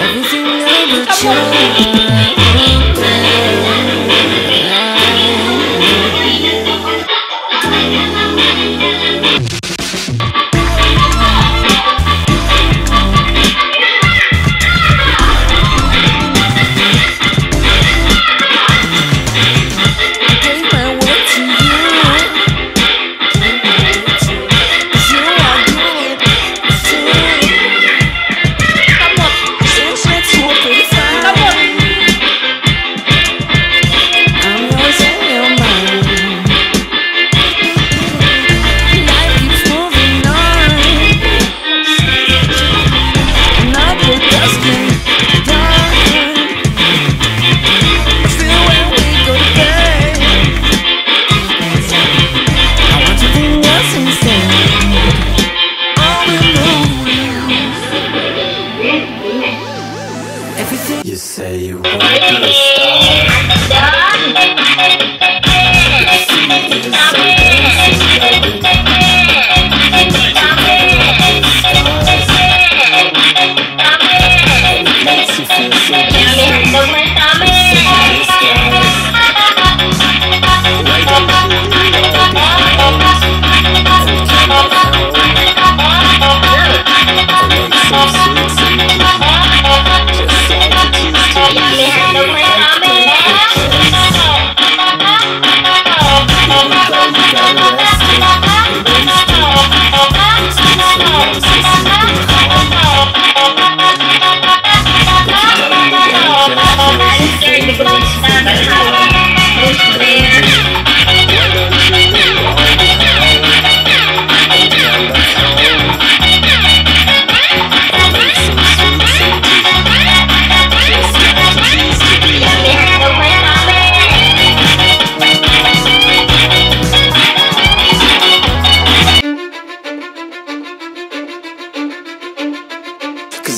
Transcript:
Everything I ever tried. You say you want to be a star. Thank you.